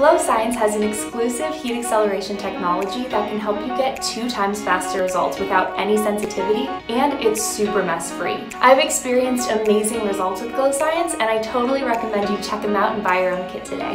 GLO Science has an exclusive heat acceleration technology that can help you get two times faster results without any sensitivity, and it's super mess free. I've experienced amazing results with GLO Science, and I totally recommend you check them out and buy your own kit today.